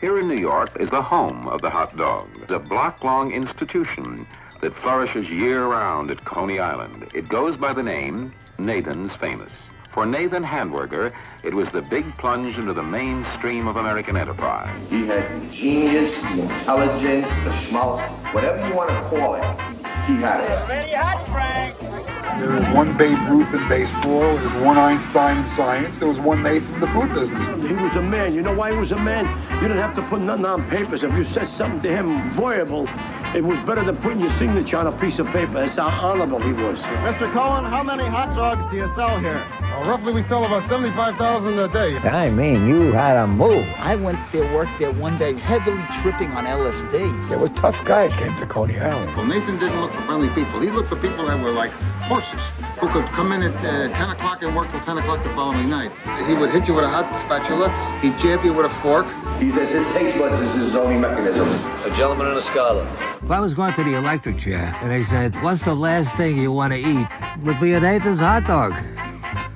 Here in New York is the home of the hot dog, the block-long institution that flourishes year-round at Coney Island. It goes by the name Nathan's Famous. For Nathan Handwerker, it was the big plunge into the mainstream of American enterprise. He had genius, the intelligence, the schmaltz, whatever you want to call it, he had it. Ready hot, Frank! There is one Babe Ruth in baseball. There's one Einstein in science. There was one Nathan in the food business. He was a man. You know why he was a man? You didn't have to put nothing on papers. If you said something to him voyable, it was better than putting your signature on a piece of paper. That's how honorable he was. Mr. Cohen, how many hot dogs do you sell here? Well, roughly, we sell about 75,000 a day. I mean, you had a move. I went there, worked there one day, heavily tripping on LSD. There were tough guys came to Coney Island. Well, Nathan didn't look for friendly people. He looked for people that were like horses, who could come in at uh, 10 o'clock and work till 10 o'clock the following night. He would hit you with a hot spatula. He'd jab you with a fork. He says his taste buds is his only mechanism. A gentleman and a scholar. If I was going to the electric chair and they said, what's the last thing you want to eat? Would be a Nathan's hot dog.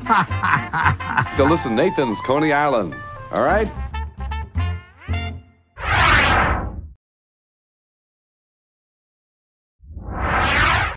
so listen, Nathan's Coney Island. All right?